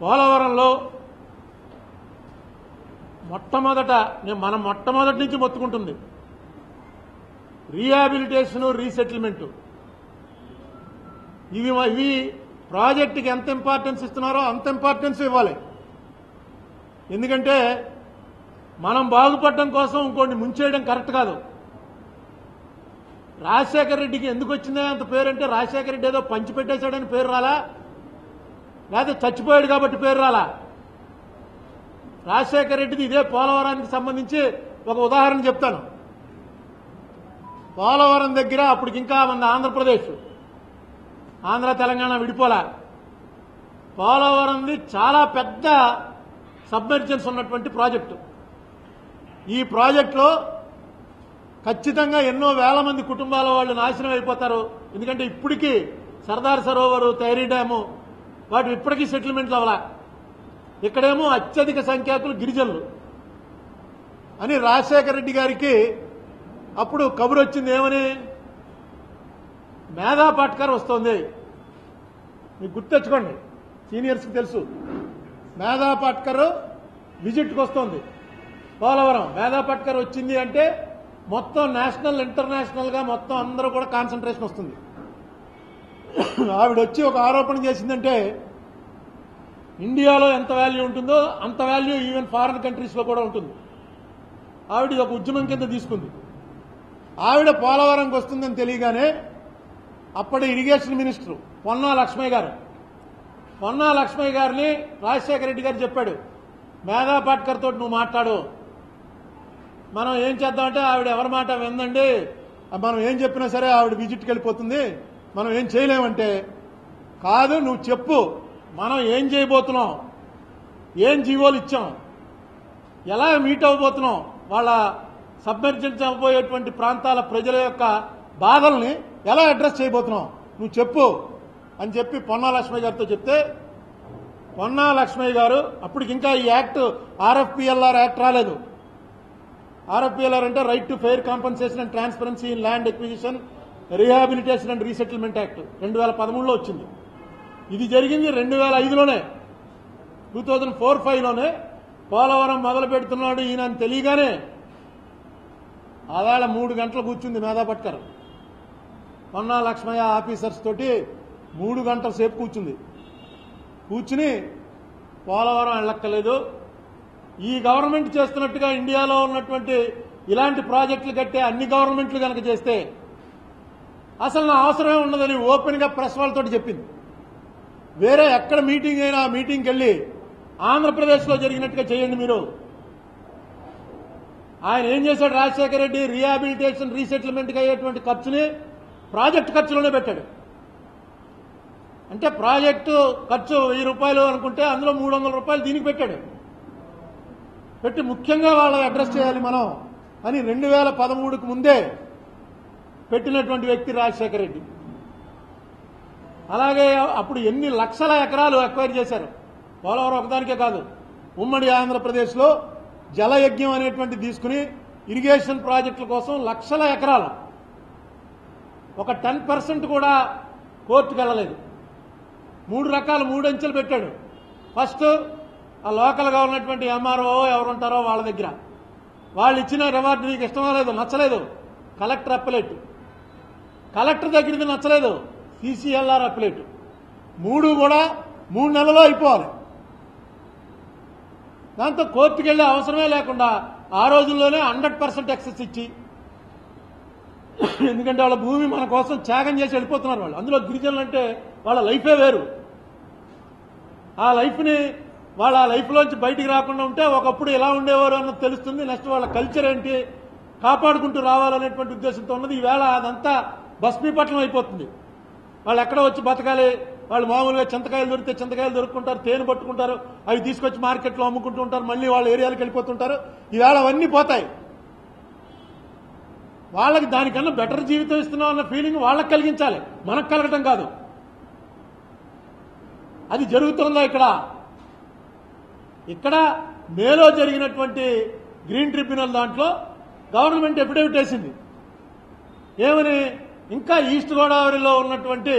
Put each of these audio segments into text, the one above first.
పోలవరంలో మొట్టమొదట నేను మనం మొట్టమొదటి నుంచి మొత్తుకుంటుంది. Rehabilitation resettlement. ఇవి ఇవి ప్రాజెక్టుకి ఎంత ఇంపార్టెన్స్ ఇస్తున్నారో అంత ఇంపార్టెన్స్ ఇవ్వాలి. ఎందుకంటే మనం బాగుపడడం కోసం ఇంకోటి ముంచేయడం కరెక్ట్ కాదు. రాజశేఖర రెడ్డికి ఎందుకు వచ్చిందే అంత పేరు అంటే రాజశేఖర రెడ్డి ఏదో పంచి పెట్టేశాడని పేరు రాలా? లేకపోతే చచ్చిపోయాడు కాబట్టి పేరు రాలా. రాజశేఖర రెడ్డిది ఇదే పోలవరానికి సంబంధించి ఒక ఉదాహరణ చెప్తాను. పోలవరం దగ్గర అప్పటికి ఇంకా మన ఆంధ్రప్రదేశ్ ఆంధ్ర తెలంగాణ విడిపోలా. పోలవరంది చాలా పెద్ద సబ్మెర్జెన్స్ ఉన్నటువంటి ప్రాజెక్టు. ఈ ప్రాజెక్టులో ఖచ్చితంగా ఎన్నో వేల మంది కుటుంబాల వాళ్ళు నాశనం అయిపోతారు. ఎందుకంటే ఇప్పటికీ సర్దార్ సరోవరు తైరీ డ్యాము వాటి ఇప్పటికీ సెటిల్మెంట్లు అవ్వలా ఇక్కడేమో అత్యధిక సంఖ్యాకులు గిరిజనులు. అని రాజశేఖర రెడ్డి గారికి అప్పుడు కబురు వచ్చింది ఏమని? మేధా పాట్కర్ వస్తోంది. మీకు గుర్తెచ్చుకోండి సీనియర్స్కి తెలుసు. మేధా పాట్కర్ విజిట్కి వస్తోంది. పోలవరం. మేధా పాట్కర్ వచ్చింది అంటే మొత్తం నేషనల్ ఇంటర్నేషనల్గా మొత్తం అందరూ కూడా కాన్సన్ట్రేషన్ వస్తుంది. ఆవిడ వచ్చి ఒక ఆరోపణ చేసిందంటే ఇండియాలో ఎంత వాల్యూ ఉంటుందో అంత వాల్యూ ఈవెన్ ఫారిన్ కంట్రీస్లో కూడా ఉంటుంది. ఆవిడ ఇది ఒక ఉద్యమం కింద తీసుకుంది. ఆవిడ పోలవరంకి వస్తుందని తెలియగానే అప్పటి ఇరిగేషన్ మినిస్టర్ పొన్నా లక్ష్మయ్య గారు పొన్నా లక్ష్మయ్య గారిని రాజశేఖర రెడ్డి గారు చెప్పాడు మేధా పాట్కర్ తోటి నువ్వు మాట్లాడు. మనం ఏం చేద్దామంటే ఆవిడ ఎవరి మాట విందండి మనం ఏం చెప్పినా సరే ఆవిడ విజిట్కి వెళ్ళిపోతుంది. మనం ఏం చేయలేమంటే కాదు నువ్వు చెప్పు మనం ఏం చేయబోతున్నాం? ఏం జీవోలు ఇచ్చాం? ఎలా మీట్ అవ్వబోతున్నాం? వాళ్ళ సబ్మెర్జెన్స్ అవ్వబోయేటువంటి ప్రాంతాల ప్రజల యొక్క బాధల్ని ఎలా అడ్రస్ చేయబోతున్నాం? నువ్వు చెప్పు అని చెప్పి పొన్నా లక్ష్మయ్య గారితో చెప్తే పొన్నా లక్ష్మయ్య గారు అప్పటికి ఇంకా ఈ యాక్ట్ ఆర్ఎఫ్పిఎల్ఆర్ యాక్ట్ రాలేదు. ఆర్ఎఫ్పిఎల్ఆర్ అంటే right to fair compensation and transparency in land acquisition rehabilitation and resettlement act రెండు వేల పదమూడులో వచ్చింది. ఇది జరిగింది రెండు వేల ఐదులోనే. టూ థౌజండ్ ఫోర్ ఫైవ్లోనే పోలవరం మొదలు పెడుతున్నాడు ఈయన అని తెలియగానే ఆవేళ మూడు గంటలు కూర్చుంది మేధా పట్కర్. పొన్నా లక్ష్మయ్య ఆఫీసర్స్ తోటి మూడు గంటల సేపు కూర్చుంది. కూర్చుని పోలవరం వెళ్ళక్కలేదు ఈ గవర్నమెంట్ చేస్తున్నట్టుగా ఇండియాలో ఉన్నటువంటి ఇలాంటి ప్రాజెక్టులు కట్టే అన్ని గవర్నమెంట్లు కనుక చేస్తే అసలు నా అవసరమే ఉండదని ఓపెన్గా ప్రెస్ వాళ్ళతో చెప్పింది. వేరే ఎక్కడ మీటింగ్ అయినా ఆ మీటింగ్కి వెళ్ళి ఆంధ్రప్రదేశ్లో జరిగినట్టుగా చేయండి మీరు. ఆయన ఏం చేశాడు? రాజశేఖర రెడ్డి రీహాబిలిటేషన్ రీసెటిల్మెంట్కి అయ్యేటువంటి ఖర్చుని ప్రాజెక్ట్ ఖర్చులోనే పెట్టాడు. అంటే ప్రాజెక్టు ఖర్చు వెయ్యి రూపాయలు అనుకుంటే అందులో మూడు వందల రూపాయలు దీనికి పెట్టాడు. పెట్టి ముఖ్యంగా వాళ్ళని అడ్రస్ చేయాలి మనం అని రెండు వేల పదమూడుకు ముందే పెట్టినటువంటి వ్యక్తి రాజశేఖర రెడ్డి. అలాగే అప్పుడు ఎన్ని లక్షల ఎకరాలు అక్వైర్ చేశారు? పోలవరం ఒకదానికే కాదు. ఉమ్మడి ఆంధ్రప్రదేశ్లో జలయజ్ఞం అనేటువంటి తీసుకుని ఇరిగేషన్ ప్రాజెక్టుల కోసం లక్షల ఎకరాలు. ఒక టెన్ పర్సెంట్ కూడా కోర్టుకు వెళ్ళలేదు. మూడు రకాల మూడు అంచెలు పెట్టాడు. ఫస్ట్ ఆ లోకల్గా ఉన్నటువంటి ఎంఆర్ఓ ఎవరుంటారో వాళ్ళ దగ్గర. వాళ్ళు ఇచ్చిన రివార్డు నీకు ఇష్టమో లేదు నచ్చలేదు. కలెక్టర్ అప్పలేట్ కలెక్టర్ దగ్గరది నచ్చలేదు. CCLR appellate. మూడు కూడా మూడు నెలల్లో అయిపోవాలి. దాంతో కోర్టుకు వెళ్ళే అవసరమే లేకుండా ఆ రోజుల్లోనే హండ్రెడ్ పర్సెంట్ ఎక్సెస్ ఇచ్చి ఎందుకంటే వాళ్ళ భూమి మన కోసం త్యాగం చేసి వెళ్ళిపోతున్నారు వాళ్ళు. అందులో గిరిజనులు అంటే వాళ్ళ లైఫే వేరు. ఆ లైఫ్ని వాళ్ళ ఆ లైఫ్లోంచి బయటికి రాకుండా ఉంటే ఒకప్పుడు ఎలా ఉండేవారు అన్నది తెలుస్తుంది. నెక్స్ట్ వాళ్ళ కల్చర్ ఏంటి? కాపాడుకుంటూ రావాలనేటువంటి ఉద్దేశంతో ఉన్నది. ఈవేళ అదంతా భస్మీపట్నం అయిపోతుంది. వాళ్ళు ఎక్కడ వచ్చి బతకాలి. వాళ్ళు మామూలుగా చింతకాయలు దొరికితే చింతకాయలు దొరుకుంటారు తేనె పట్టుకుంటారు అవి తీసుకొచ్చి మార్కెట్లో అమ్ముకుంటూ ఉంటారు మళ్ళీ వాళ్ళ ఏరియాలకు వెళ్ళిపోతుంటారు. ఈవేళ అవన్నీ పోతాయి. వాళ్ళకి దానికన్నా బెటర్ జీవితం ఇస్తున్నాం అన్న ఫీలింగ్ వాళ్ళకి కలిగించాలి. మనకు కలగటం కాదు. అది జరుగుతుందా ఇక్కడ? ఇక్కడ మేలో జరిగినటువంటి గ్రీన్ ట్రిబ్యునల్ దాంట్లో గవర్నమెంట్ ఎఫిడేవిట్ వేసింది. ఏమని? ఇంకా ఈస్ట్ గోదావరిలో ఉన్నటువంటి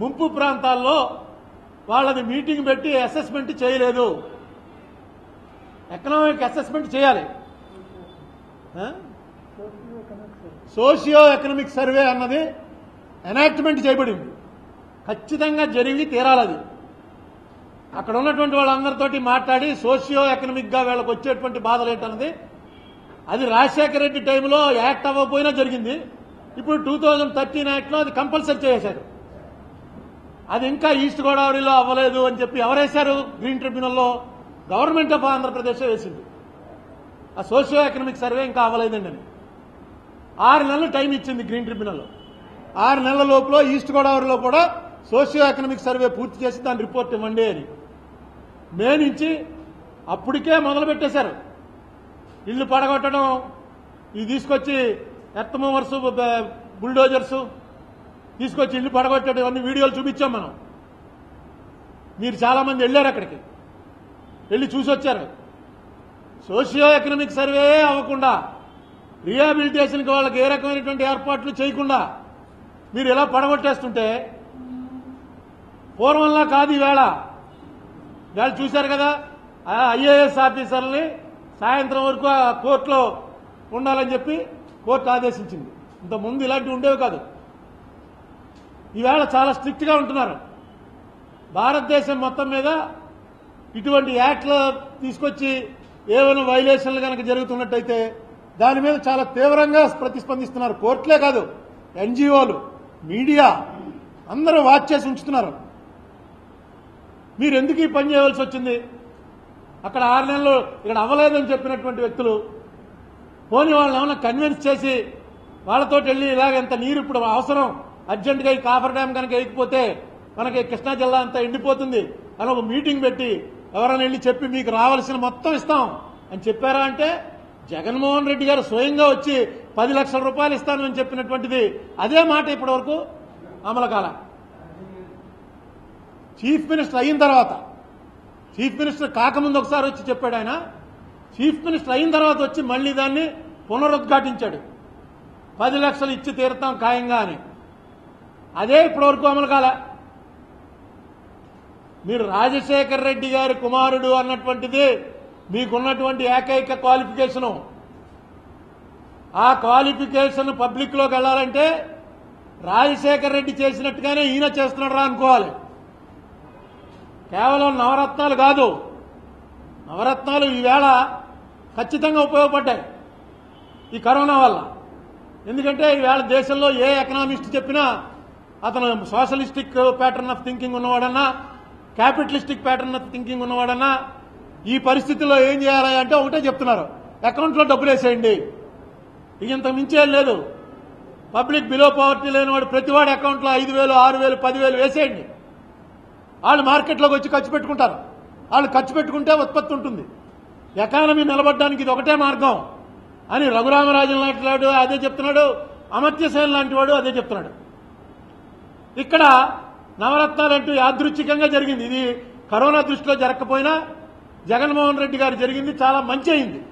ముంపు ప్రాంతాల్లో వాళ్ళది మీటింగ్ పెట్టి అసెస్మెంట్ చేయలేదు. ఎకనామిక్ అసెస్మెంట్ చేయాలి. సోషియో ఎకనామిక్ సర్వే అన్నది ఎనాక్ట్మెంట్ చేయబడింది. ఖచ్చితంగా జరిగి తీరాలది అక్కడ ఉన్నటువంటి వాళ్ళందరితోటి మాట్లాడి సోషియో ఎకనామిక్గా వీళ్ళకి వచ్చేటువంటి బాధలు ఏంటన్నది అది రాజశేఖర రెడ్డి టైంలో యాక్ట్ అవ్వకపోయినా జరిగింది. ఇప్పుడు టూ థౌజండ్ థర్టీన్ యాక్ట్లో అది కంపల్సరీ చేశారు అది ఇంకా ఈస్ట్ గోదావరిలో అవ్వలేదు అని చెప్పి ఎవరేశారు? గ్రీన్ ట్రిబ్యునల్లో గవర్నమెంట్ ఆఫ్ ఆంధ్రప్రదేశ్ వేసింది. ఆ సోషియో ఎకనామిక్ సర్వే ఇంకా అవ్వలేదండి అని ఆరు నెలలు టైం ఇచ్చింది గ్రీన్ ట్రిబ్యునల్ ఆరు నెలల లోపల ఈస్ట్ గోదావరిలో కూడా సోషియో ఎకనామిక్ సర్వే పూర్తి చేసి దాని రిపోర్ట్ ఇవ్వండి అని. మే నుంచి అప్పటికే మొదలు పెట్టేశారు ఇల్లు పడగొట్టడం ఇది తీసుకొచ్చి ఎర్త్ మూవర్స్ బుల్డోజర్స్ తీసుకొచ్చి ఇల్లు పడగొట్టడం అన్ని వీడియోలు చూపించాం మనం. మీరు చాలామంది వెళ్ళారు అక్కడికి. వెళ్ళి చూసి వచ్చారు సోషియో ఎకనామిక్ సర్వే అవ్వకుండా రీహాబిలిటేషన్కి వాళ్ళకి ఏ రకమైనటువంటి ఏర్పాట్లు చేయకుండా మీరు ఎలా పడగొట్టేస్తుంటే పూర్వంలా కాదు ఈవేళ వాళ్ళు చూశారు కదా ఐఏఎస్ ఆఫీసర్ని సాయంత్రం వరకు ఆ కోర్టులో ఉండాలని చెప్పి కోర్టు ఆదేశించింది. ఇంత ముందు ఇలాంటివి ఉండేవి కాదు. ఈవేళ చాలా స్ట్రిక్ట్గా ఉంటున్నారు. భారతదేశం మొత్తం మీద ఇటువంటి యాక్ట్లు తీసుకొచ్చి ఏమైనా వైలేషన్లు కనుక జరుగుతున్నట్టయితే దాని మీద చాలా తీవ్రంగా ప్రతిస్పందిస్తున్నారు. కోర్టులే కాదు ఎన్జిఓలు మీడియా అందరూ వాచ్ చేసి ఉంచుతున్నారు. మీరు ఎందుకు ఈ పని చేయవలసి వచ్చింది? అక్కడ ఆరు నెలలు ఇక్కడ అవ్వలేదని చెప్పినటువంటి వ్యక్తులు పోనీ వాళ్ళని ఏమైనా కన్విన్స్ చేసి వాళ్ళతో వెళ్ళి ఇలాగ ఎంత నీరు ఇప్పుడు అవసరం అర్జెంటుగా ఈ కాఫర్ డ్యామ్ కనుక వేయకపోతే మనకి కృష్ణా జిల్లా అంతా ఎండిపోతుంది అని ఒక మీటింగ్ పెట్టి ఎవరైనా వెళ్ళి చెప్పి మీకు రావాల్సిన మొత్తం ఇస్తాం అని చెప్పారా అంటే జగన్మోహన్ రెడ్డి గారు స్వయంగా వచ్చి పది లక్షల రూపాయలు ఇస్తాను అని చెప్పినటువంటిది అదే మాట ఇప్పటి వరకు అమలు కాల చీఫ్ మినిస్టర్ అయిన తర్వాత చీఫ్ మినిస్టర్ కాకముందు ఒకసారి వచ్చి చెప్పాడు ఆయన చీఫ్ మినిస్టర్ అయిన తర్వాత వచ్చి మళ్ళీ దాన్ని పునరుద్ఘాటించాడు. పది లక్షలు ఇచ్చి తీరుతాం ఖాయంగా అని. అదే ఇప్పటివరకు అమలు కాల. మీరు రాజశేఖర్ రెడ్డి గారి కుమారుడు అన్నటువంటిది మీకున్నటువంటి ఏకైక క్వాలిఫికేషను. ఆ క్వాలిఫికేషన్ పబ్లిక్లోకి వెళ్ళాలంటే రాజశేఖర్ రెడ్డి చేసినట్టుగానే ఈయన చేస్తున్నాడు రా అనుకోవాలి. కేవలం నవరత్నాలు కాదు. నవరత్నాలు ఈవేళ ఖచ్చితంగా ఉపయోగపడ్డాయి ఈ కరోనా వల్ల. ఎందుకంటే ఈవేళ దేశంలో ఏ ఎకనామిస్ట్ చెప్పినా అతను సోషలిస్టిక్ ప్యాటర్న్ ఆఫ్ థింకింగ్ ఉన్నవాడన్నా క్యాపిటలిస్టిక్ ప్యాటర్న్ ఆఫ్ థింకింగ్ ఉన్నవాడన్నా ఈ పరిస్థితుల్లో ఏం చేయాలి అంటే ఒకటే చెప్తున్నారు. అకౌంట్లో డబ్బులు వేసేయండి. ఇక ఇంత మించేం లేదు. పబ్లిక్ బిలో పవర్టీ లేనివాడు ప్రతివాడి అకౌంట్లో ఐదు వేలు ఆరు వేలు పదివేలు వేసేయండి. వాళ్ళు మార్కెట్లోకి వచ్చి ఖర్చు పెట్టుకుంటారు. వాళ్ళు ఖర్చు పెట్టుకుంటే ఉత్పత్తి ఉంటుంది. ఎకానమీ నిలబడడానికి ఇది ఒకటే మార్గం. అని రఘురామరాజన్ లాంటి వాడు అదే చెప్తున్నాడు. అమర్త్యసేన్ లాంటి వాడు అదే చెప్తున్నాడు. ఇక్కడ నవరత్నాలంటూ యాదృచ్ఛికంగా జరిగింది. ఇది కరోనా దృష్టిలో జరగకపోయినా జగన్మోహన్ రెడ్డి గారు జరిగింది చాలా మంచి అయింది.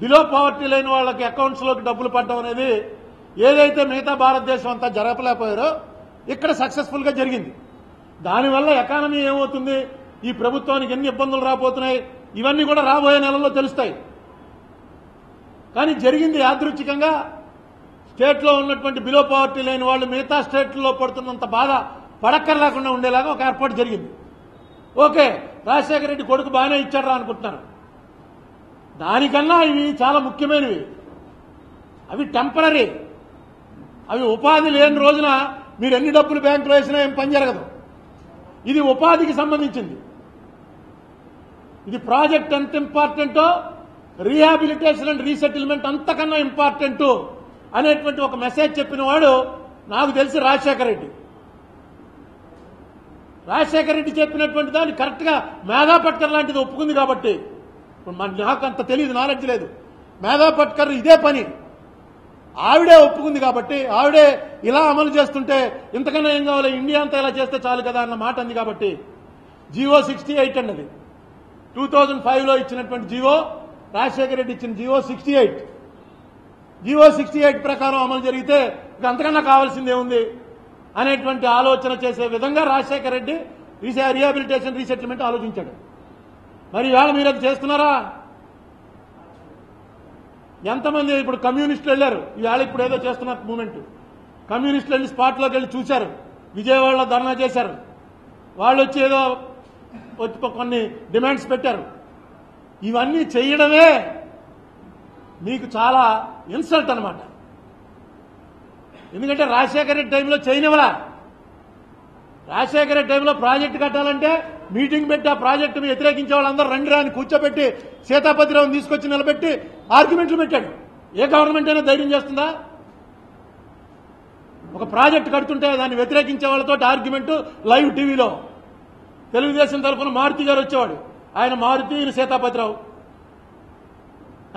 బిలో పవర్టీ లేని వాళ్ళకి అకౌంట్స్లోకి డబ్బులు పడడం అనేది ఏదైతే మిగతా భారతదేశం అంతా జరపలేకపోయారో ఇక్కడ సక్సెస్ఫుల్గా జరిగింది. దానివల్ల ఎకానమీ ఏమవుతుంది? ఈ ప్రభుత్వానికి ఎన్ని ఇబ్బందులు రాబోతున్నాయి? ఇవన్నీ కూడా రాబోయే నెలల్లో తెలుస్తాయి. కానీ జరిగింది యాదృచ్ఛికంగా స్టేట్లో ఉన్నటువంటి బిలో పవర్టీ లేని వాళ్ళు మిగతా స్టేట్లలో పడుతున్నంత బాధ పడక్కర్లేకుండా ఉండేలాగా ఒక ఏర్పాటు జరిగింది. ఓకే రాజశేఖర రెడ్డి కొడుకు బాగానే ఇచ్చారా అనుకుంటున్నారు. దానికన్నా ఇవి చాలా ముఖ్యమైనవి. అవి టెంపరీ. అవి ఉపాధి లేని రోజున మీరు ఎన్ని డబ్బులు బ్యాంకులో వేసినా ఏం పని జరగదు. ఇది ఉపాధికి సంబంధించింది. ఇది ప్రాజెక్ట్ ఎంత ఇంపార్టెంటో? రీహాబిలిటేషన్ అండ్ రీసెటిల్మెంట్ అంతకన్నా ఇంపార్టెంట్ అనేటువంటి ఒక మెసేజ్ చెప్పిన వాడు నాకు తెలిసి రాజశేఖర రెడ్డి. రాజశేఖర రెడ్డి చెప్పినటువంటి దాన్ని కరెక్ట్గా మేధా పట్కర్ లాంటిది ఒప్పుకుంది కాబట్టి. నాకు అంత తెలియదు నాలెడ్జ్ లేదు. మేధా పట్కర్ ఇదే పని. ఆవిడే ఒప్పుకుంది కాబట్టి ఆవిడే ఇలా అమలు చేస్తుంటే ఇంతకన్నా ఏం కావాలి? ఇండియా అంతా ఇలా చేస్తే చాలు కదా అన్న మాట అంది కాబట్టి. జియో సిక్స్టీ ఎయిట్ అన్నది. టూ థౌజండ్ ఫైవ్లో ఇచ్చినటువంటి జివో రాజశేఖర రెడ్డి ఇచ్చిన GO sixty eight GO sixty eight ప్రకారం అమలు జరిగితే అంతకన్నా కావాల్సిందే ఉంది అనేటువంటి ఆలోచన చేసే విధంగా రాజశేఖర రెడ్డి రీసే రీహాబిలిటేషన్ రీసెటిల్మెంట్ ఆలోచించాడు. మరి ఇవాళ మీరు అది చేస్తున్నారా? ఎంతమంది ఇప్పుడు కమ్యూనిస్టులు వెళ్ళారు? ఇవాళ ఇప్పుడు ఏదో చేస్తున్నారు మూమెంట్. కమ్యూనిస్టులు వెళ్ళి స్పాట్లోకి వెళ్ళి చూశారు. విజయవాడలో ధర్నా చేశారు. వాళ్ళు వచ్చి ఏదో కొన్ని డిమాండ్స్ పెట్టారు. ఇవన్నీ చేయడమే మీకు చాలా ఇన్సల్ట్ అనమాట ఎందుకంటే రాజశేఖర రెడ్డి టైంలో చేయనివలా రాజశేఖర రెడ్డి టైంలో ప్రాజెక్టు కట్టాలంటే మీటింగ్ పెట్టి ఆ ప్రాజెక్టును వ్యతిరేకించే వాళ్ళందరూ రండి రాని కూర్చోబెట్టి సీతాపతిరావుని తీసుకొచ్చి నిలబెట్టి ఆర్గ్యుమెంట్లు పెట్టాడు. ఏ గవర్నమెంట్ అయినా ధైర్యం చేస్తుందా? ఒక ప్రాజెక్టు కడుతుంటే దాన్ని వ్యతిరేకించే వాళ్ళతో ఆర్గ్యుమెంట్ లైవ్ టీవీలో తెలుగుదేశం తరఫున మారుతి గారు వచ్చేవాడు. ఆయన మారుతి ఈయన సీతాపతిరావు.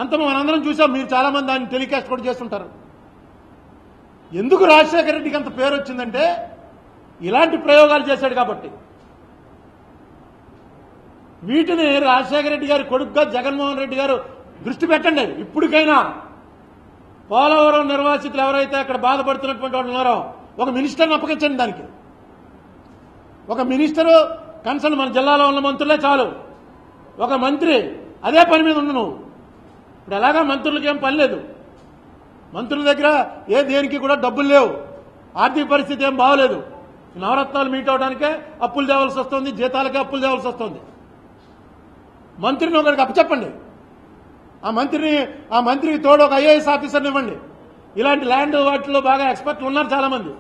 అంత మనందరం చూసాం. మీరు చాలామంది ఆయన దాన్ని టెలికాస్ట్ కూడా చేస్తుంటారు. ఎందుకు రాజశేఖర రెడ్డికి అంత పేరు వచ్చిందంటే ఇలాంటి ప్రయోగాలు చేశాడు కాబట్టి. వీటిని రాజశేఖర రెడ్డి గారి కొడుకుగా జగన్మోహన్ రెడ్డి గారు దృష్టి పెట్టండి. ఇప్పటికైనా పోలవరం నిర్వాసితులు ఎవరైతే అక్కడ బాధపడుతున్నటువంటి వాళ్ళు ఉన్నారో ఒక మినిస్టర్ని అప్పగించండి దానికి. ఒక మినిస్టరు కన్సర్న్ మన జిల్లాలో ఉన్న మంత్రులే చాలు. ఒక మంత్రి అదే పని మీద ఉండు నువ్వు ఇప్పుడు ఎలాగా మంత్రులకి ఏం పని లేదు. మంత్రుల దగ్గర ఏ దేనికి కూడా డబ్బులు లేవు. ఆర్థిక పరిస్థితి ఏం బాగోలేదు. నవరత్నాలు మీట్ అవడానికే అప్పులు తేవాల్సి వస్తుంది జీతాలకే అప్పులు తేవాల్సి వస్తుంది. మంత్రిని ఒకరికి అప్పచెప్పండి. ఆ మంత్రిని ఆ మంత్రికి తోడు ఒక ఐఏఎస్ ఆఫీసర్ని ఇవ్వండి. ఇలాంటి ల్యాండ్ వాటిలో బాగా ఎక్స్పర్ట్లు ఉన్నారు చాలా మంది